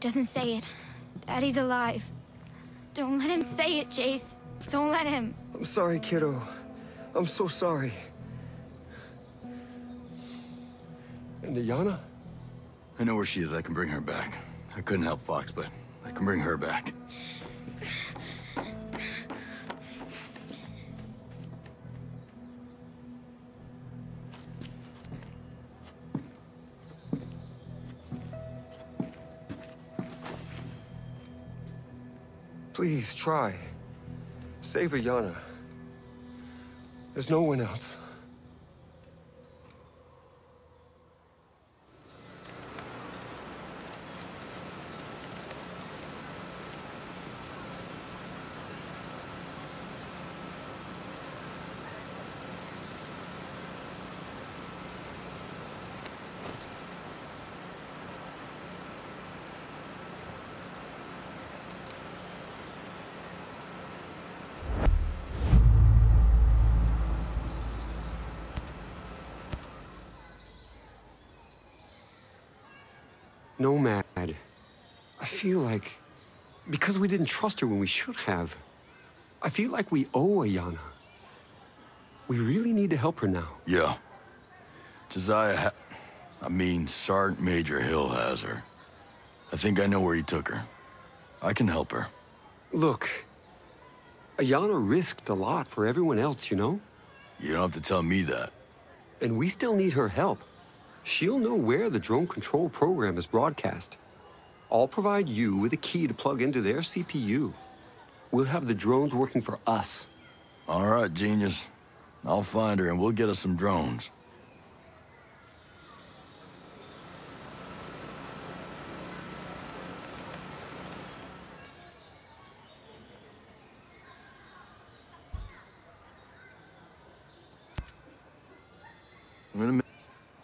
doesn't say it, Daddy's alive. Don't let him say it, Jace. Don't let him. I'm sorry, kiddo. I'm so sorry. And Ayana? I know where she is. I can bring her back. I couldn't help Fox, but I can bring her back. Please, try. Save Ayana. There's no one else. Nomad. I feel like... Because we didn't trust her when we should have. I feel like we owe Ayana. We really need to help her now. Yeah. Josiah ha I mean, Sergeant Major Hill has her. I think I know where he took her. I can help her. Look, Ayana risked a lot for everyone else, you know? You don't have to tell me that. And we still need her help. She'll know where the drone control program is broadcast. I'll provide you with a key to plug into their CPU. We'll have the drones working for us. All right, genius. I'll find her and we'll get us some drones.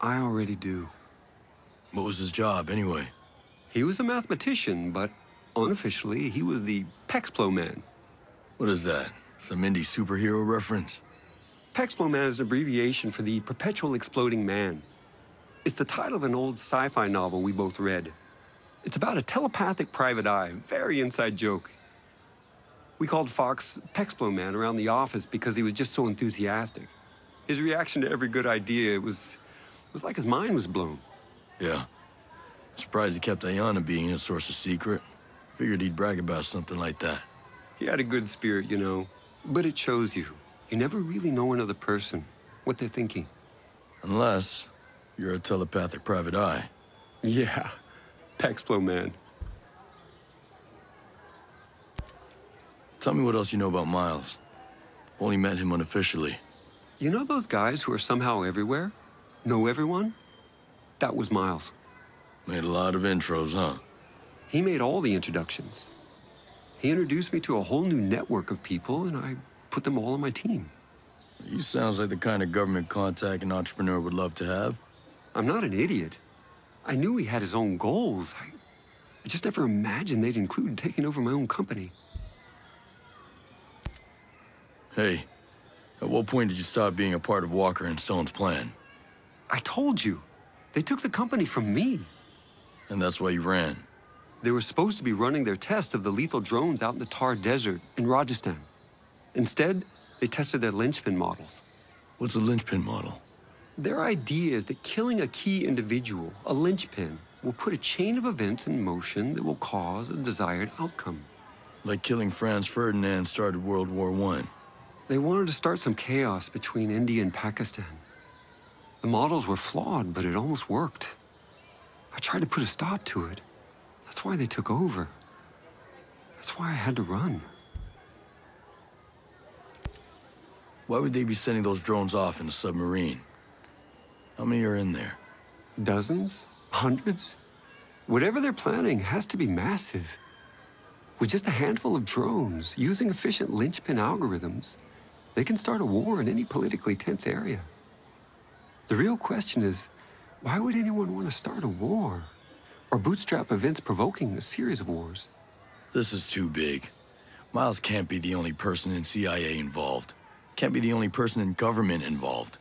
I already do. What was his job, anyway? He was a mathematician, but unofficially, he was the Pexplo Man. What is that? Some indie superhero reference? Pexplo Man is an abbreviation for the Perpetual Exploding Man. It's the title of an old sci-fi novel we both read. It's about a telepathic private eye, very inside joke. We called Fox Pexplo Man around the office because he was just so enthusiastic. His reaction to every good idea was, was like his mind was blown. Yeah. Surprised he kept Ayana being his source of secret. Figured he'd brag about something like that. He had a good spirit, you know, but it shows you. You never really know another person, what they're thinking. Unless you're a telepathic private eye. Yeah, Pexplo Man. Tell me what else you know about Miles. Only met him unofficially. You know those guys who are somehow everywhere? Know everyone? That was Miles. Made a lot of intros, huh? He made all the introductions. He introduced me to a whole new network of people, and I put them all on my team. He sounds like the kind of government contact an entrepreneur would love to have. I'm not an idiot. I knew he had his own goals. I, I just never imagined they'd include taking over my own company. Hey, at what point did you stop being a part of Walker and Stone's plan? I told you. They took the company from me. And that's why you ran. They were supposed to be running their test of the lethal drones out in the Thar Desert in Rajasthan. Instead, they tested their linchpin models. What's a linchpin model? Their idea is that killing a key individual, a linchpin, will put a chain of events in motion that will cause a desired outcome. Like killing Franz Ferdinand started World War One. They wanted to start some chaos between India and Pakistan. The models were flawed, but it almost worked. I tried to put a stop to it. That's why they took over. That's why I had to run. Why would they be sending those drones off in a submarine? How many are in there? Dozens? Hundreds? Whatever they're planning has to be massive. With just a handful of drones, using efficient linchpin algorithms, they can start a war in any politically tense area. The real question is, why would anyone want to start a war? Or bootstrap events provoking a series of wars? This is too big. Miles can't be the only person in CIA involved. Can't be the only person in government involved.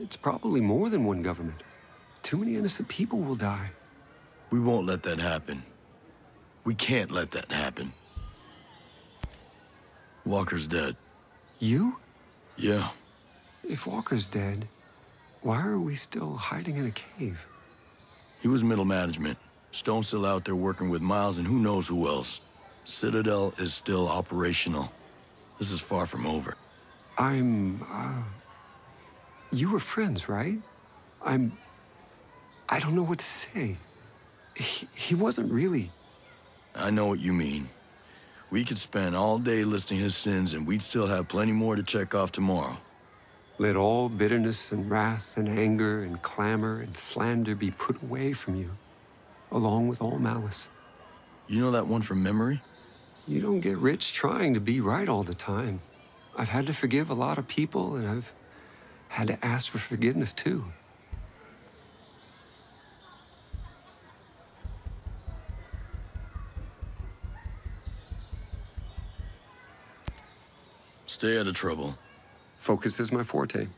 It's probably more than one government. Too many innocent people will die. We won't let that happen. We can't let that happen. Walker's dead. You? Yeah. If Walker's dead, why are we still hiding in a cave? He was middle management. Stone's still out there working with Miles and who knows who else. Citadel is still operational. This is far from over. I'm, uh... You were friends, right? I'm... I don't know what to say. He, he wasn't really... I know what you mean. We could spend all day listing his sins and we'd still have plenty more to check off tomorrow. Let all bitterness and wrath and anger and clamor and slander be put away from you, along with all malice. You know that one from memory? You don't get rich trying to be right all the time. I've had to forgive a lot of people, and I've had to ask for forgiveness too. Stay out of trouble. Focus is my forte.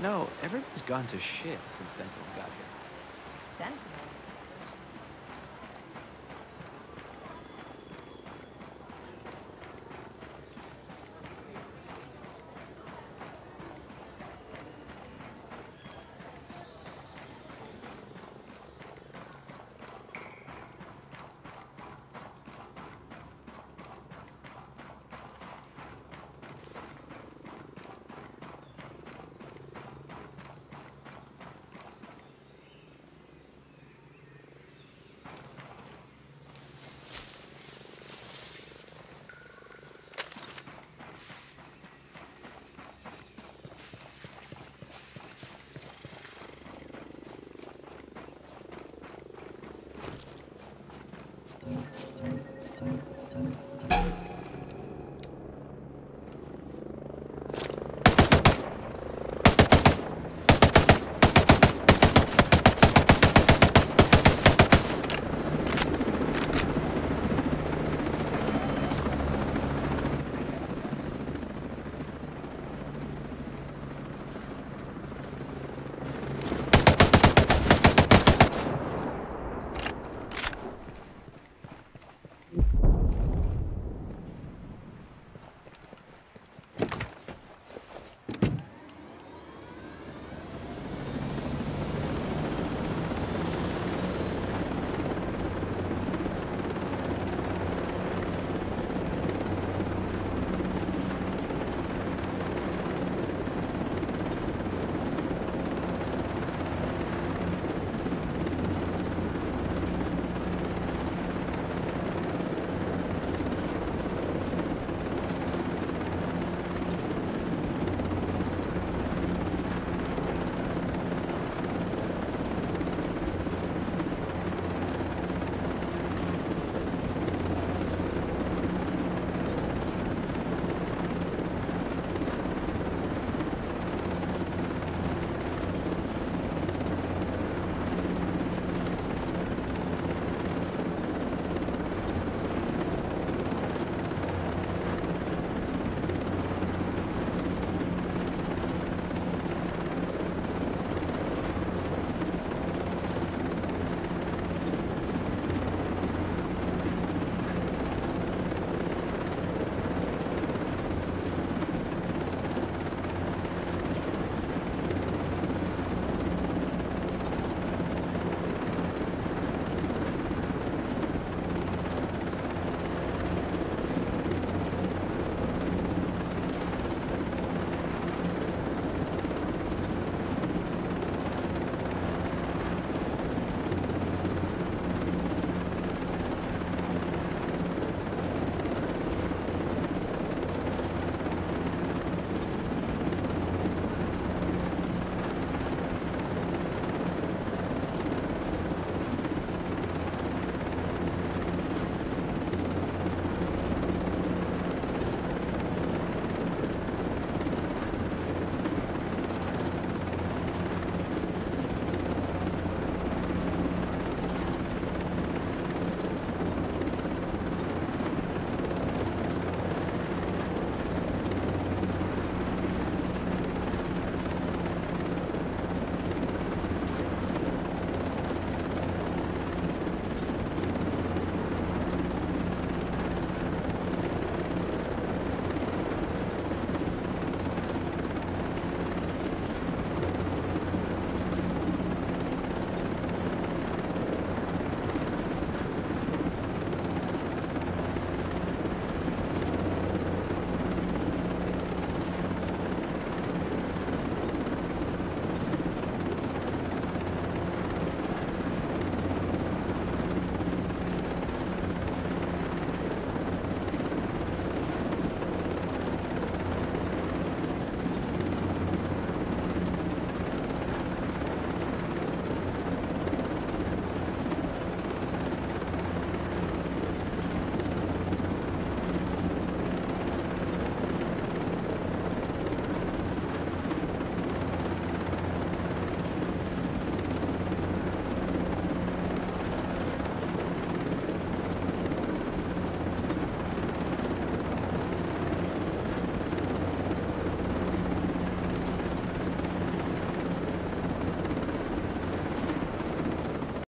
You know, everything's gone to shit since Sentinel got here. Sentinel?